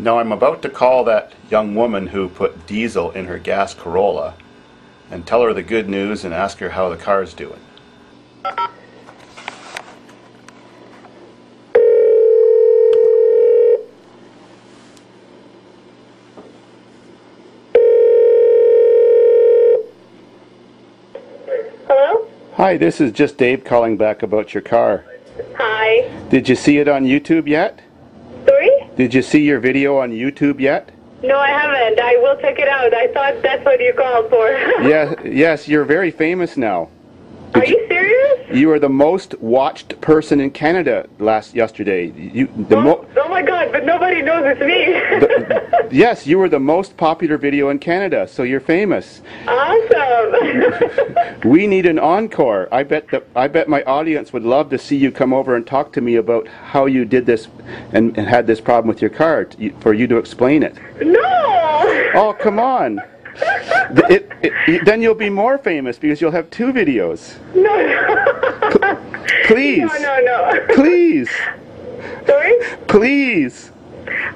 Now I'm about to call that young woman who put diesel in her gas Corolla and tell her the good news and ask her how the car's doing. Hello? Hi, this is just Dave calling back about your car. Hi. Did you see it on YouTube yet? Did you see your video on YouTube yet? No, I haven't. I will check it out. I thought that's what you called for. Yeah, yes, you're very famous now. Are you? You are the most watched person in Canada last yesterday. You the Oh, mo- oh my god, but nobody knows it's me. Yes, you were the most popular video in Canada, so you're famous. awesome. We need an encore. I bet that I bet my audience would love to see you come over and talk to me about how you did this and, and had this problem with your car for you to explain it. no! Oh, come on. It, it, it- then you'll be more famous because you'll have two videos. No, no. Please. No, no, no. Please. Sorry? Please.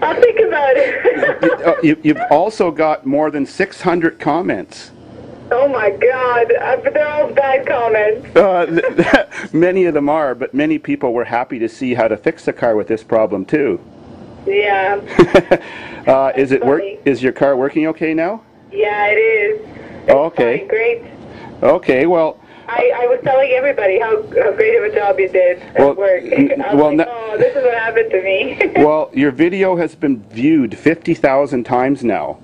I'll think about it. Uh, you, you've also got more than 600 comments. oh my god. Uh, they're all bad comments. Uh, th- many of them are, but many people were happy to see how to fix the car with this problem too. Yeah. Uh, is it work? Is your car working okay now? Yeah, it is. It's Okay. fine, great. Okay. Well, I, I was telling everybody how, how great of a job you did at Well, work. I well, like, no- oh, this is what happened to me. well, your video has been viewed 50,000 times now,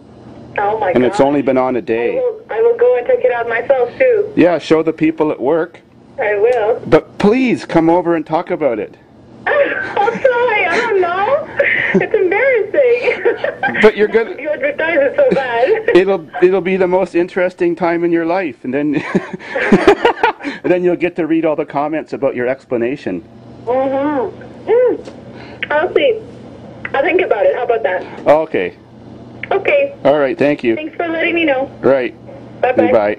oh my god. and god. it's only been on a day. will, I will go and check it out myself too. Yeah, show the people at work. I will. But please come over and talk about it. I'll try. I don't know. It's embarrassing. But you're gonna- advertise it so bad. It'll it'll be the most interesting time in your life, and then and then you'll get to read all the comments about your explanation. mm-hmm. Mm. I'll see. I'll think about it. How about that? Okay. Okay. All right. Thank you. Thanks for letting me know. Right. Bye bye. Bye.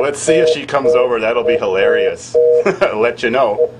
Let's see if she comes over. That'll be hilarious. Let you know.